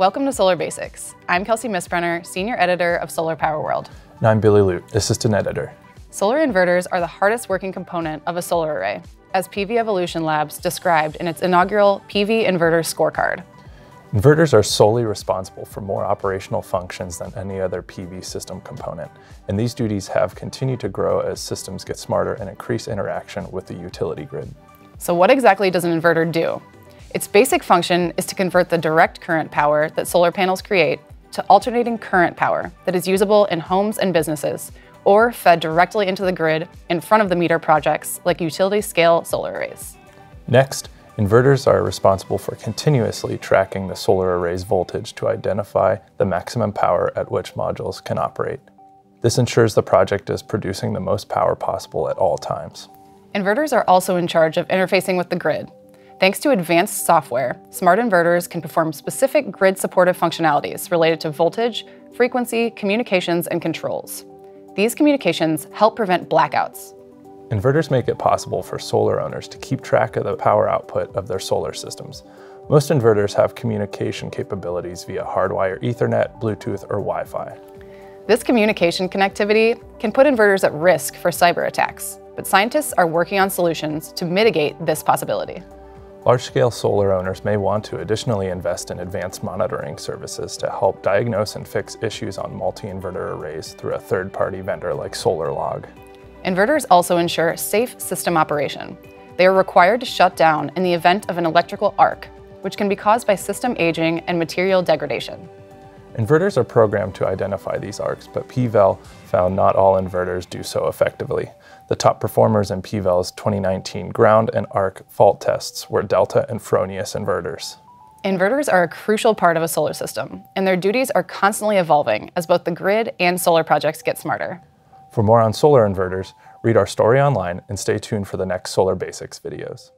Welcome to Solar Basics. I'm Kelsey Misbrenner, Senior Editor of Solar Power World. And I'm Billy Ludt, Assistant Editor. Solar inverters are the hardest working component of a solar array, as PV Evolution Labs described in its inaugural PV Inverter Scorecard. Inverters are solely responsible for more operational functions than any other PV system component, and these duties have continued to grow as systems get smarter and increase interaction with the utility grid. So what exactly does an inverter do? Its basic function is to convert the direct current power that solar panels create to alternating current power that is usable in homes and businesses or fed directly into the grid in front of the meter projects like utility scale solar arrays. Next, inverters are responsible for continuously tracking the solar array's voltage to identify the maximum power at which modules can operate. This ensures the project is producing the most power possible at all times. Inverters are also in charge of interfacing with the grid Thanks to advanced software, smart inverters can perform specific grid-supportive functionalities related to voltage, frequency, communications, and controls. These communications help prevent blackouts. Inverters make it possible for solar owners to keep track of the power output of their solar systems. Most inverters have communication capabilities via hardwire Ethernet, Bluetooth, or Wi-Fi. This communication connectivity can put inverters at risk for cyber attacks, but scientists are working on solutions to mitigate this possibility. Large-scale solar owners may want to additionally invest in advanced monitoring services to help diagnose and fix issues on multi-inverter arrays through a third-party vendor like SolarLog. Inverters also ensure safe system operation. They are required to shut down in the event of an electrical arc, which can be caused by system aging and material degradation. Inverters are programmed to identify these arcs, but PVEL found not all inverters do so effectively. The top performers in PVEL's 2019 ground and arc fault tests were Delta and Fronius inverters. Inverters are a crucial part of a solar system, and their duties are constantly evolving as both the grid and solar projects get smarter. For more on solar inverters, read our story online and stay tuned for the next Solar Basics videos.